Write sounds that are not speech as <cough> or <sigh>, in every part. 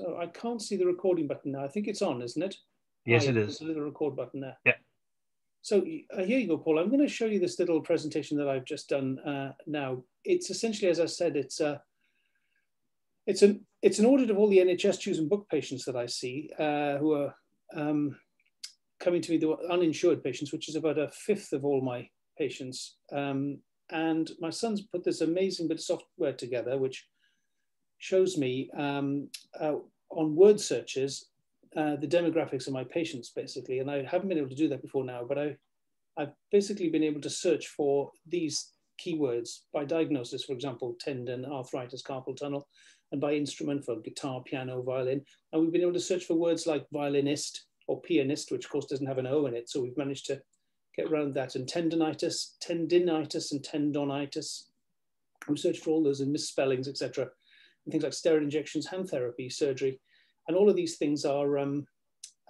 So I can't see the recording button now. I think it's on, isn't it? Yes, Oh, it is. There's a little record button there. Yeah. So uh, here you go, Paul. I'm going to show you this little presentation that I've just done uh, now. It's essentially, as I said, it's a it's an it's an audit of all the NHS choose and book patients that I see uh, who are um, coming to me, the uninsured patients, which is about a fifth of all my patients. Um, and my son's put this amazing bit of software together, which shows me um, uh, on word searches uh, the demographics of my patients, basically. And I haven't been able to do that before now, but I, I've basically been able to search for these keywords by diagnosis, for example, tendon, arthritis, carpal tunnel, and by instrument for guitar, piano, violin. And we've been able to search for words like violinist or pianist, which of course doesn't have an O in it. So we've managed to get around that. And tendonitis, tendinitis, and tendonitis. We searched for all those and misspellings, etc. And things like steroid injections, hand therapy, surgery. And all of these things are, um,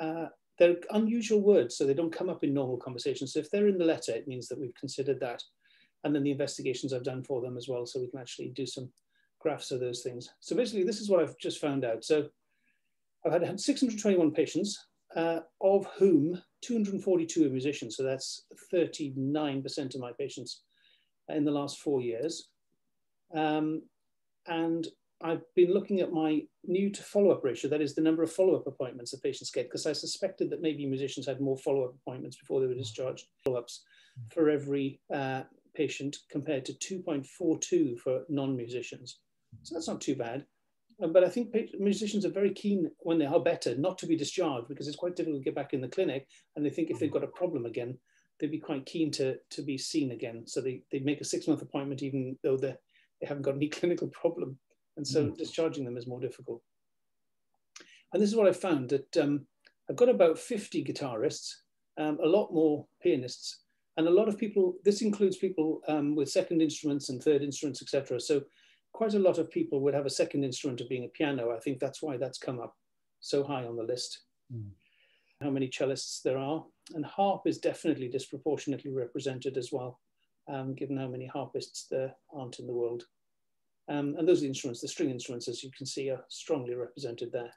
uh, they're unusual words, so they don't come up in normal conversations. So if they're in the letter, it means that we've considered that. And then the investigations I've done for them as well, so we can actually do some graphs of those things. So basically, this is what I've just found out. So I've had 621 patients, uh, of whom 242 are musicians. So that's 39% of my patients in the last four years. Um, and I've been looking at my new to follow-up ratio, that is the number of follow-up appointments that patients get, because I suspected that maybe musicians had more follow-up appointments before they were discharged, follow-ups for every uh, patient compared to 2.42 for non-musicians. So that's not too bad. Uh, but I think musicians are very keen when they are better not to be discharged because it's quite difficult to get back in the clinic. And they think if they've got a problem again, they'd be quite keen to, to be seen again. So they, they make a six month appointment even though they haven't got any <laughs> clinical problem. And so mm. discharging them is more difficult. And this is what I found that um, I've got about 50 guitarists, um, a lot more pianists, and a lot of people, this includes people um, with second instruments and third instruments, etc. So quite a lot of people would have a second instrument of being a piano. I think that's why that's come up so high on the list. Mm. How many cellists there are. And harp is definitely disproportionately represented as well, um, given how many harpists there aren't in the world. Um, and those are the instruments, the string instruments, as you can see, are strongly represented there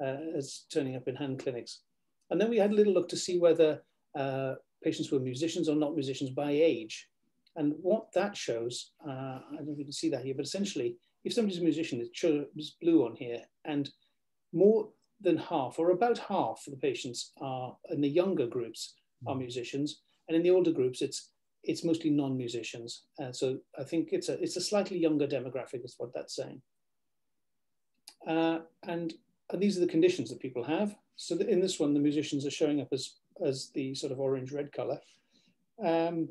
uh, as turning up in hand clinics. And then we had a little look to see whether uh, patients were musicians or not musicians by age. And what that shows, uh, I don't know if you can see that here, but essentially, if somebody's a musician, it shows blue on here, and more than half, or about half of the patients are in the younger groups are musicians, and in the older groups, it's it's mostly non-musicians. Uh, so I think it's a it's a slightly younger demographic, is what that's saying. Uh, and, and these are the conditions that people have. So in this one, the musicians are showing up as as the sort of orange-red color. Um,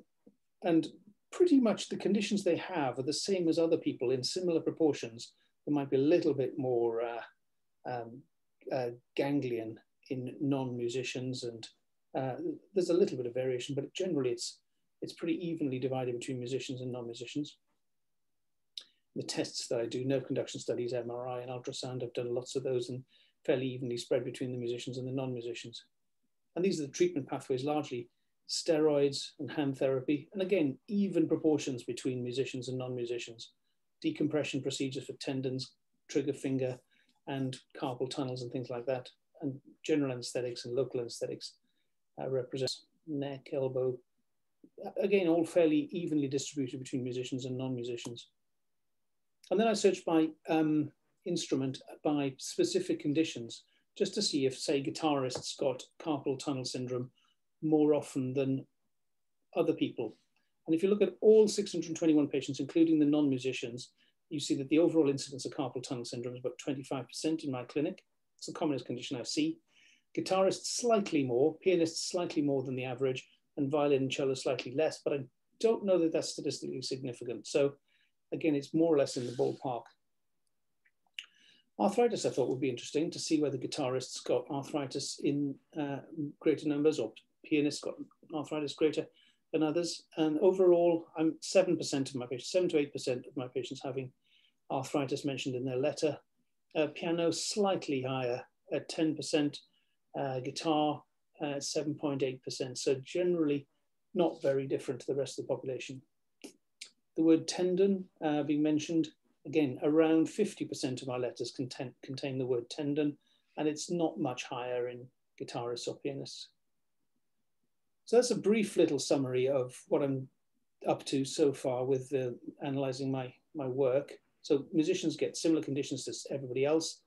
and pretty much the conditions they have are the same as other people in similar proportions. There might be a little bit more uh, um, uh, ganglion in non-musicians, and uh, there's a little bit of variation, but generally it's it's pretty evenly divided between musicians and non-musicians. The tests that I do, nerve conduction studies, MRI and ultrasound, I've done lots of those and fairly evenly spread between the musicians and the non-musicians. And these are the treatment pathways, largely steroids and hand therapy. And again, even proportions between musicians and non-musicians. Decompression procedures for tendons, trigger finger, and carpal tunnels and things like that. And general anesthetics and local anesthetics uh, represent neck, elbow. Again, all fairly evenly distributed between musicians and non-musicians. And then I searched by um, instrument, by specific conditions, just to see if, say, guitarists got carpal tunnel syndrome more often than other people. And if you look at all 621 patients, including the non-musicians, you see that the overall incidence of carpal tunnel syndrome is about 25% in my clinic. It's the commonest condition I see. Guitarists slightly more, pianists slightly more than the average, and violin and cello slightly less, but I don't know that that's statistically significant. So again, it's more or less in the ballpark. Arthritis, I thought would be interesting to see whether guitarists got arthritis in uh, greater numbers or pianists got arthritis greater than others. And overall, I'm 7% of my patients, 7 to 8% of my patients having arthritis mentioned in their letter. Uh, piano slightly higher at 10%, uh, guitar uh, 7.8%. So generally not very different to the rest of the population. The word tendon uh, being mentioned again, around 50% of our letters contain, contain the word tendon, and it's not much higher in guitarists or pianists. So that's a brief little summary of what I'm up to so far with uh, analyzing my, my work. So musicians get similar conditions to everybody else.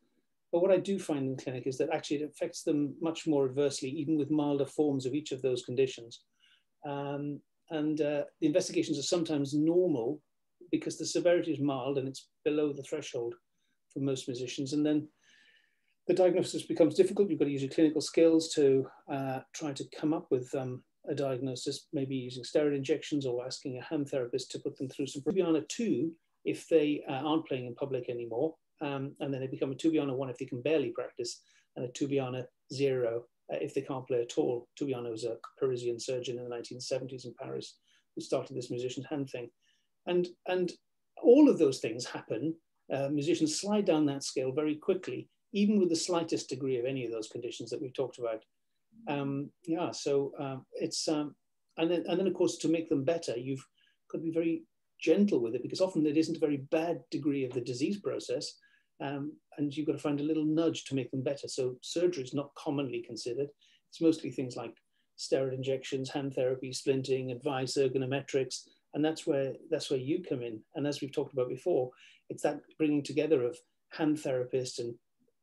But what I do find in clinic is that actually it affects them much more adversely, even with milder forms of each of those conditions. Um, and uh, the investigations are sometimes normal because the severity is mild and it's below the threshold for most musicians. And then the diagnosis becomes difficult. You've got to use your clinical skills to uh, try to come up with um, a diagnosis, maybe using steroid injections or asking a hand therapist to put them through some Tubiana 2 if they uh, aren't playing in public anymore. Um, and then they become a Tubiana 1 if they can barely practice, and a Tubiana 0 uh, if they can't play at all. Tubiana was a Parisian surgeon in the 1970s in Paris who started this musician's hand thing. And, and all of those things happen. Uh, musicians slide down that scale very quickly, even with the slightest degree of any of those conditions that we've talked about. Um, yeah, so um, it's, um, and, then, and then of course, to make them better, you've got to be very gentle with it because often it isn't a very bad degree of the disease process. Um, and you've got to find a little nudge to make them better. So surgery is not commonly considered. It's mostly things like steroid injections, hand therapy, splinting, advice, ergonometrics, and that's where that's where you come in. And as we've talked about before, it's that bringing together of hand therapist and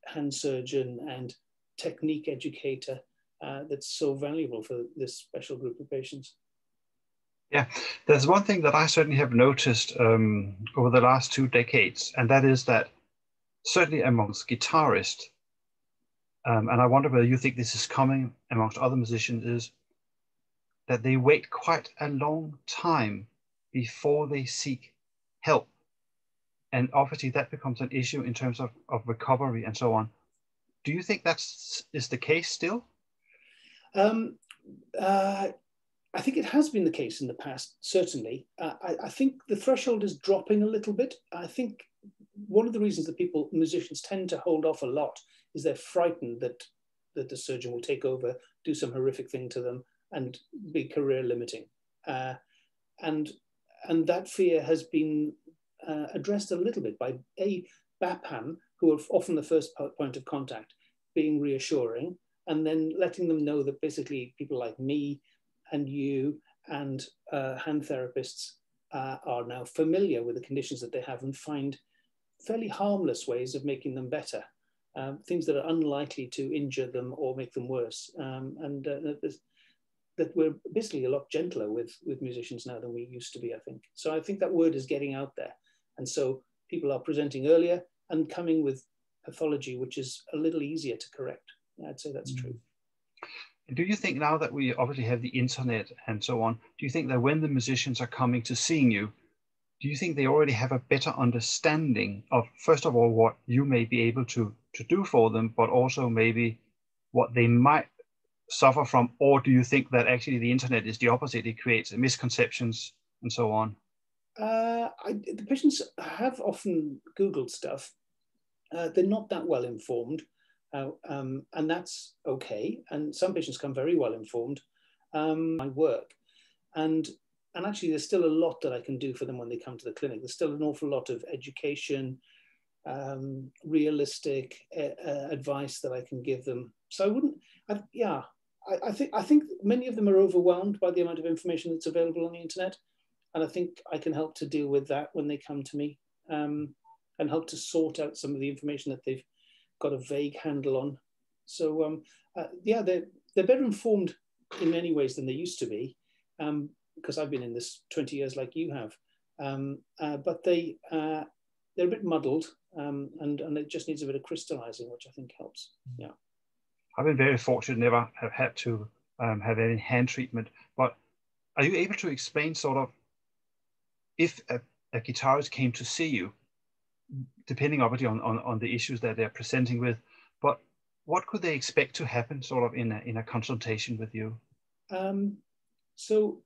hand surgeon and technique educator uh, that's so valuable for this special group of patients. Yeah, there's one thing that I certainly have noticed um, over the last two decades, and that is that certainly amongst guitarists, um, and I wonder whether you think this is coming amongst other musicians, is that they wait quite a long time before they seek help. And obviously that becomes an issue in terms of, of recovery and so on. Do you think that's is the case still? Um, uh, I think it has been the case in the past, certainly. Uh, I, I, think the threshold is dropping a little bit. I think one of the reasons that people, musicians, tend to hold off a lot is they're frightened that, that the surgeon will take over, do some horrific thing to them, and be career limiting. Uh, and and that fear has been uh, addressed a little bit by a BAPAM, who are often the first point of contact, being reassuring, and then letting them know that basically people like me and you and uh, hand therapists uh, are now familiar with the conditions that they have and find fairly harmless ways of making them better. Um, things that are unlikely to injure them or make them worse. Um, and uh, that we're basically a lot gentler with with musicians now than we used to be. I think so. I think that word is getting out there, and so people are presenting earlier and coming with pathology which is a little easier to correct. I'd say that's mm. true. Do you think now that we obviously have the internet and so on, do you think that when the musicians are coming to seeing you, do you think they already have a better understanding of first of all what you may be able to to do for them, but also maybe what they might suffer from, or do you think that actually the internet is the opposite? It creates misconceptions and so on. Uh, I, the patients have often Googled stuff. Uh, they're not that well informed, uh, um, and that's okay. And some patients come very well informed. Um, my work, and and actually, there's still a lot that I can do for them when they come to the clinic. There's still an awful lot of education, um, realistic uh, uh advice that I can give them. So I wouldn't, I, yeah, I, I, think I think many of them are overwhelmed by the amount of information that's available on the internet, and I think I can help to deal with that when they come to me, um, and help to sort out some of the information that they've got a vague handle on. So um, uh, yeah, they're they're better informed in many ways than they used to be, um, because I've been in this 20 years like you have. Um, uh, but they uh, they're a bit muddled, um, and and it just needs a bit of crystallizing, which I think helps. Yeah. I've been very fortunate, never have had to um, have any hand treatment. But are you able to explain sort of if a, a guitarist came to see you, depending obviously on, on, on the issues that they're presenting with, but what could they expect to happen sort of in a, in a consultation with you? Um, so,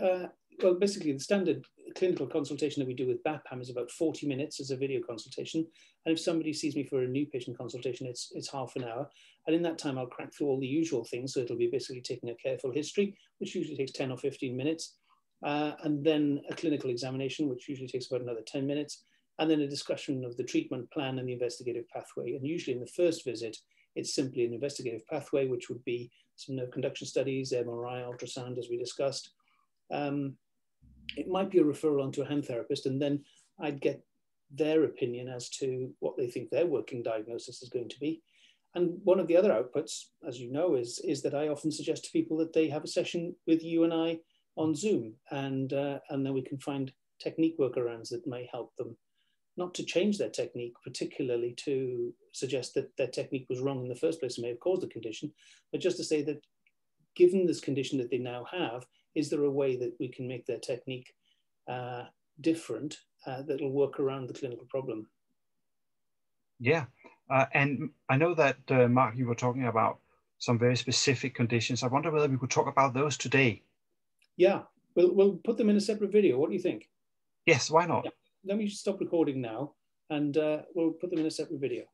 uh, well, basically the standard clinical consultation that we do with BAPAM is about 40 minutes as a video consultation. And if somebody sees me for a new patient consultation, it's, it's half an hour. And in that time, I'll crack through all the usual things. So it'll be basically taking a careful history, which usually takes 10 or 15 minutes. Uh, and then a clinical examination, which usually takes about another 10 minutes. and then a discussion of the treatment plan and the investigative pathway. And usually in the first visit, it's simply an investigative pathway, which would be some nerve conduction studies, MRI, ultrasound, as we discussed. Um, it might be a referral onto a hand therapist, and then I'd get their opinion as to what they think their working diagnosis is going to be. And one of the other outputs, as you know, is, is that I often suggest to people that they have a session with you and I on Zoom, and, uh, and then we can find technique workarounds that may help them not to change their technique, particularly to suggest that their technique was wrong in the first place and may have caused the condition, but just to say that given this condition that they now have, is there a way that we can make their technique uh, different uh, that'll work around the clinical problem? Yeah, uh, and I know that uh, Mark, you were talking about some very specific conditions. I wonder whether we could talk about those today. Yeah, we'll, we'll put them in a separate video. What do you think? Yes, why not? Yeah. Let me stop recording now and uh, we'll put them in a separate video.